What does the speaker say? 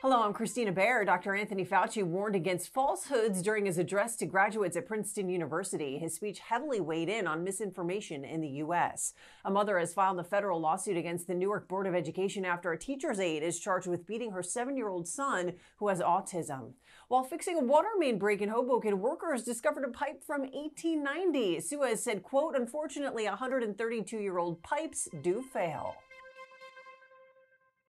Hello, I'm Christina Baer. Dr. Anthony Fauci warned against falsehoods during his address to graduates at Princeton University. His speech heavily weighed in on misinformation in the U.S. A mother has filed a federal lawsuit against the Newark Board of Education after a teacher's aide is charged with beating her seven year old son who has autism. While fixing a water main break in Hoboken, workers discovered a pipe from 1890. Suez said, quote, unfortunately, 132 year old pipes do fail.